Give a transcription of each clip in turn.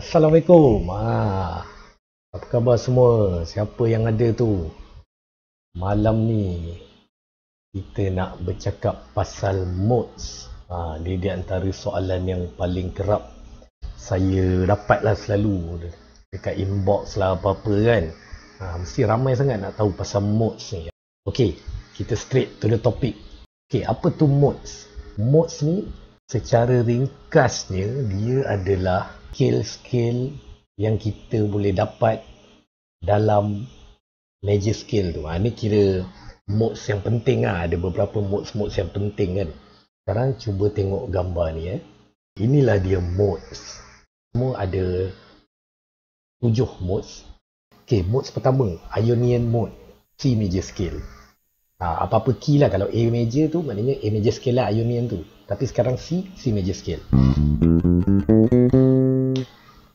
Assalamualaikum. Ha. Apa khabar semua? Siapa yang ada tu? Malam ni kita nak bercakap pasal modes. Ha, dia di antara soalan yang paling kerap saya dapatlah selalu dekat inbox lah apa-apa kan. Ha, mesti ramai sangat nak tahu pasal modes ni. Okey, kita straight to the topic. Okey, apa tu modes? Modes ni secara ringkasnya dia adalah skill-skill yang kita boleh dapat dalam major skill tu. Ha, ni kira modes yang penting lah. Ada beberapa modes-modes yang penting kan. Sekarang cuba tengok gambar ni eh. Inilah dia modes. Semua ada tujuh modes. Okay, modes pertama. Ionian mode. C major scale. Ha, apa-apa key lah. Kalau A major tu maknanya A major scale lah Ionian tu. Tapi sekarang C, C major scale.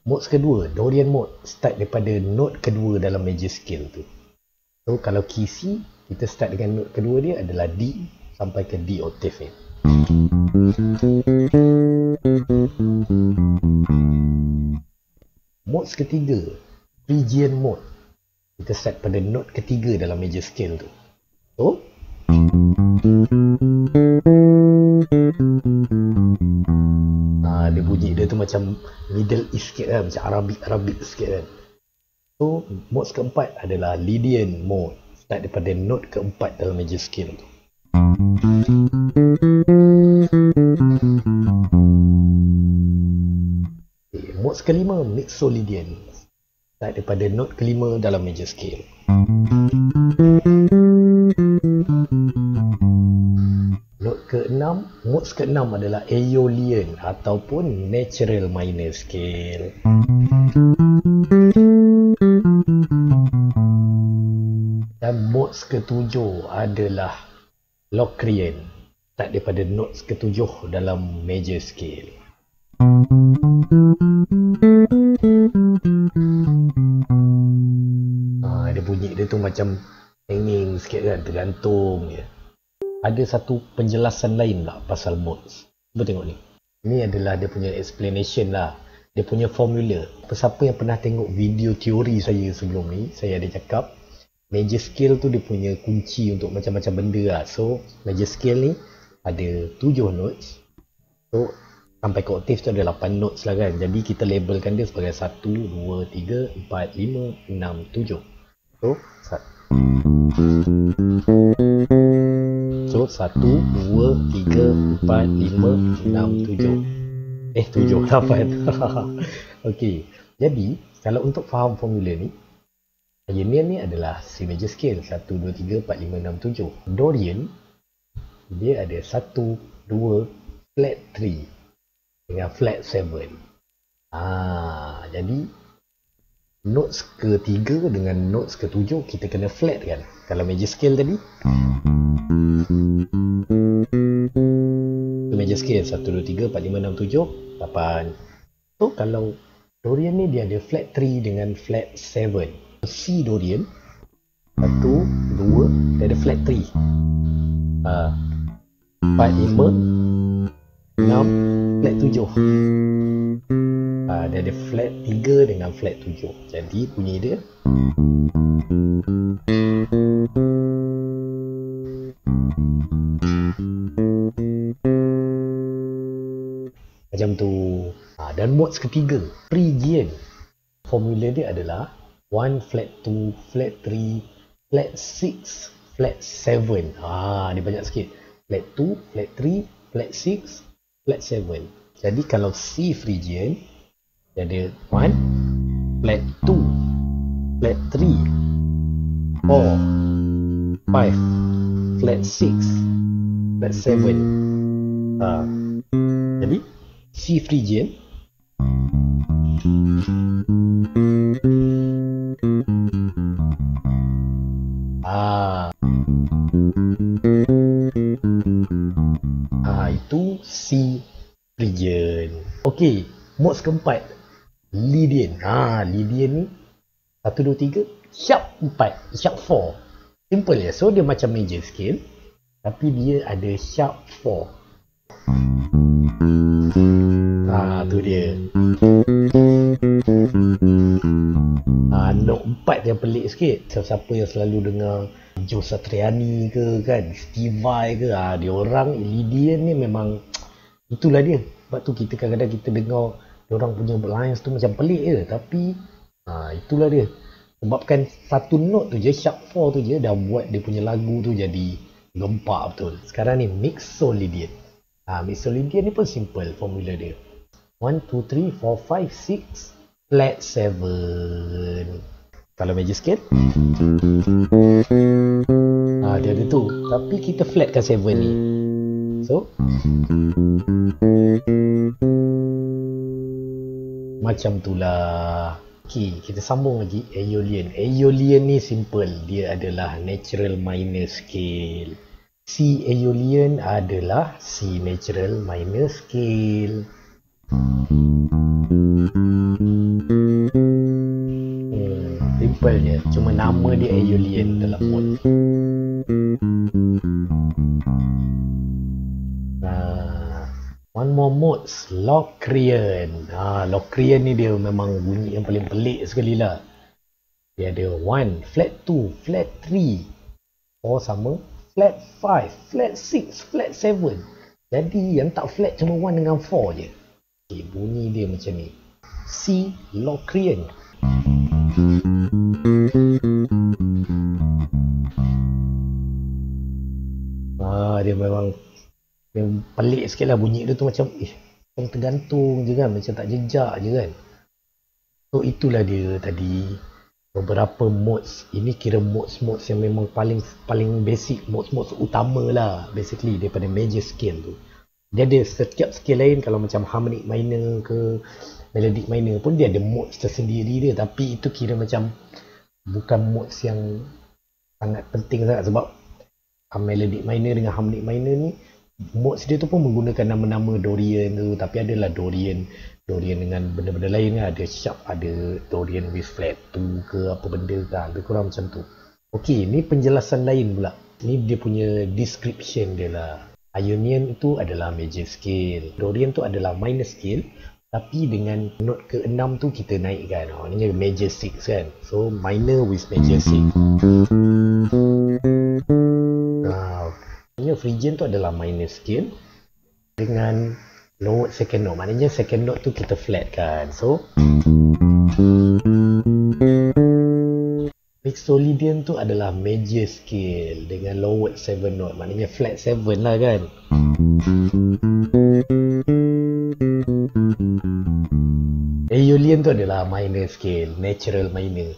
Mode kedua, Dorian mode start daripada note kedua dalam major scale tu. So kalau key C, kita start dengan note kedua dia adalah D sampai ke D octave ni. Mode ketiga, Phrygian mode. Kita start pada note ketiga dalam major scale tu. So, Ha, dia bunyi dia tu macam Middle East sikit kan Macam Arabic-Arabic sikit kan. So, mode keempat adalah Lydian mode. Start daripada note keempat dalam major scale tu. Okay, Mode kelima Mixolydian. Start daripada note kelima dalam major scale modes keenam adalah Aeolian ataupun Natural Minor Scale. Dan modes ketujuh adalah Locrian, tak daripada notes ketujuh dalam major scale. Ha, dia bunyi dia tu macam hanging sikit kan, tergantung je ada satu penjelasan lain lah pasal modes. Cuba tengok ni. Ini adalah dia punya explanation lah. Dia punya formula. Siapa yang pernah tengok video teori saya sebelum ni, saya ada cakap major scale tu dia punya kunci untuk macam-macam benda lah. So, major scale ni ada tujuh notes. So, sampai ke octave tu ada lapan notes lah kan. Jadi, kita labelkan dia sebagai satu, dua, tiga, empat, lima, enam, tujuh. So, So, 1, 2, 3, 4, 5, 6, 7 Eh, 7, 8 Okey, jadi kalau untuk faham formula ni Ionian ni adalah C major scale. 1, 2, 3, 4, 5, 6, 7 Dorian Dia ada 1, 2, flat 3 Dengan flat 7 Ah, Jadi Notes ketiga dengan notes ketujuh kita kena flat kan? Kalau major scale tadi? Major scale. 1, 2, 3, 4, 5, 6, 7, 8 So kalau Dorian ni dia ada flat 3 dengan flat 7 C Dorian 1, 2, dia ada flat 3 uh, 4, 5 6, flat 7 uh, Dia ada flat 3 dengan flat 7 Jadi bunyi dia Macam tu. Ha, dan modes ketiga, Phrygian. Formula dia adalah 1 flat 2 flat 3 flat 6 flat 7. Ha, dia banyak sikit. Flat 2, flat 3, flat 6, flat 7. Jadi kalau C Phrygian ada 1 flat 2 flat 3 4 5 flat 6 flat 7. Ha. Jadi C Phrygian Ah. Ah itu C Phrygian. Okey, modes keempat Lydian. Ah, Lydian ni 1 2 3 sharp 4, sharp 4. Simple ya. So dia macam major scale tapi dia ada sharp 4. Ah tu dia. empat yang pelik sikit siapa-siapa yang selalu dengar Joe Satriani ke kan Steve Vai ke ha, dia orang Lydian ni memang itulah dia sebab tu kita kadang-kadang kita dengar orang punya lines tu macam pelik je. Tapi ha, itulah dia. Sebabkan satu note tu je sharp 4 tu je dah buat dia punya lagu tu jadi gempak betul. Sekarang ni Mixolydian ha, Mixolydian ni pun simple formula dia. 1, 2, 3, 4, 5, 6 flat 7 kalau major scale? Ha, dia ada tu. Tapi kita flatkan 7 ni. So macam tu lah ok kita sambung lagi. Aeolian. Aeolian ni simple. Dia adalah natural minor scale. C Aeolian adalah C natural minor scale. Simple je. Cuma nama dia Aeolian dalam mod modes Locrian. Uh, Locrian ni dia memang bunyi yang paling pelik sekali lah. Dia ada 1, flat 2, flat 3 4 sama flat 5, flat 6, flat 7 jadi yang tak flat cuma 1 dengan 4 je. Okay, bunyi dia macam ni. C Locrian. Ah, dia memang yang pelik sikit lah bunyi dia tu macam eh, macam tergantung je kan macam tak jejak je kan. So itulah dia tadi. Beberapa modes ini kira modes-modes yang memang paling paling basic modes-modes utama lah basically daripada major scale tu. Dia ada setiap scale lain kalau macam harmonic minor ke melodic minor pun dia ada modes tersendiri dia. Tapi itu kira macam bukan modes yang sangat penting sangat sebab uh, melodic minor dengan harmonic minor ni modes dia tu pun menggunakan nama-nama Dorian tu tapi adalah Dorian Dorian dengan benda-benda lain kan ada sharp ada Dorian with flat tu ke apa benda kan lebih kurang macam tu. Ok ni penjelasan lain pula. Ni dia punya description dia lah. Ionian itu adalah major scale. Dorian tu adalah minor scale tapi dengan note ke-6 tu kita naikkan. Oh, ni major 6 kan. So minor with major 6 nah, Phrygian tu adalah minor scale dengan low second note. Maknanya second note tu kita flat kan. So Mixolydian tu adalah major scale dengan lowered 7 note. Maknanya flat 7 lah kan. Aeolian tu adalah minor scale, natural minor.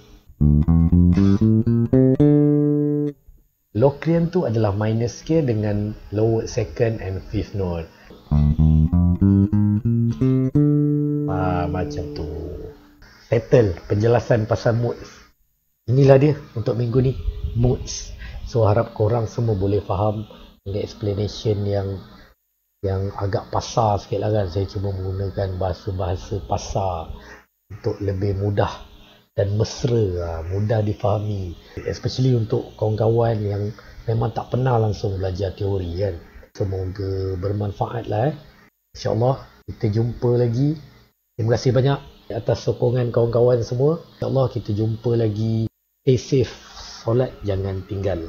Locrian tu adalah minor scale dengan lower second and fifth note. Ah, macam tu. Settle penjelasan pasal moods. Inilah dia untuk minggu ni, moods. So harap korang semua boleh faham ini explanation yang yang agak pasar sikit lah kan saya cuba menggunakan bahasa-bahasa pasar untuk lebih mudah dan mesra ah, mudah difahami. Especially untuk kawan-kawan yang memang tak pernah langsung belajar teori kan. Semoga bermanfaat lah eh. insyaAllah kita jumpa lagi. Terima kasih banyak atas sokongan kawan-kawan semua. insyaAllah kita jumpa lagi. Stay safe. Solat jangan tinggal.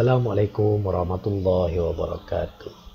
Assalamualaikum warahmatullahi wabarakatuh